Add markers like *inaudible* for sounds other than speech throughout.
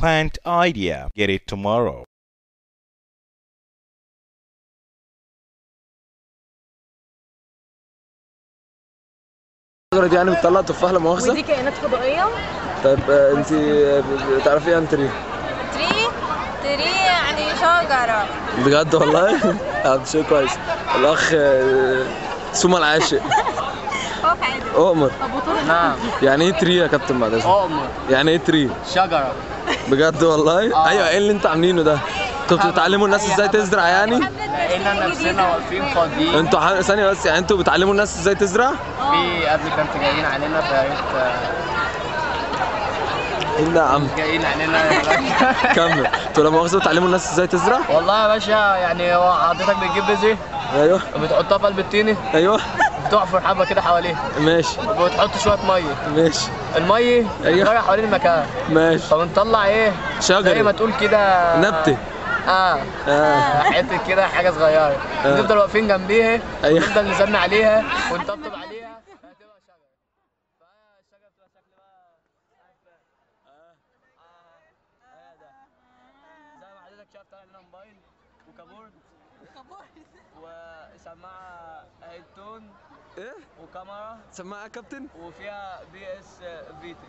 plant idea. Get it tomorrow. دي يعني بتطلع تفاح لا مؤاخذة ودي كائنات فضائية. طيب آه، انت بتعرفي إيه عن تري؟ تري؟ تري يعني شجرة. بجد والله؟ *laughs* آه، شيء كويس. الأخ آه، سوما العاشق. *laughs* خوف عادي أؤمر. نعم. يعني إيه تري يا كابتن بعد اذنك أؤمر. يعني إيه تري؟ شجرة. بجد والله؟ آه. أيوه إيه اللي أنتوا عاملينه ده؟ أنتوا بتعلموا الناس إزاي تزرع يعني؟ لقينا نفسنا واقفين فاضيين. أنتوا ح- ثانية بس يعني أنتوا بتعلموا الناس إزاي تزرع؟ في قبل كانت جايين علينا فيا ريت إيه ده يا عم؟ جايين علينا. *laughs* كمل. أنتوا لا مؤاخذه بتعلموا الناس إزاي تزرع؟ والله يا باشا يعني هو حضرتك بتجيب بذر أيوه. وبتحطها في قلب الطينه أيوه. بتحفر حبه كده حواليها ماشي. وبتحط شوية ميه ماشي. الميه أيوه. رايح حوالين المكان. ماشي. فبنطلع إيه؟ شجرة. زي ما تقول كده. نبتة. آه. آه. حتة كده حاجة صغيرة. آه. نفضل واقفين جنبيها. أيوه. ونفضل نزن عليها. ونطبطب عليها. وسماعه هيدتون إيه؟ وكاميرا. سماعة يا كابتن؟ وفيها بي اس فيتي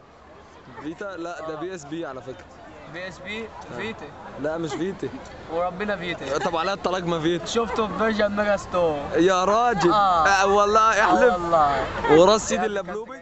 فيتا لا ده بي اس بي على فكرة. بي اس بي فيتي لا مش فيتا وربنا فيتي طب عليها الطلاق ما فيتا شفته في فيرجن ميجا ستور يا راجل. آه. آه والله آه احلف. والله. وراس سيدي اللبلوبي.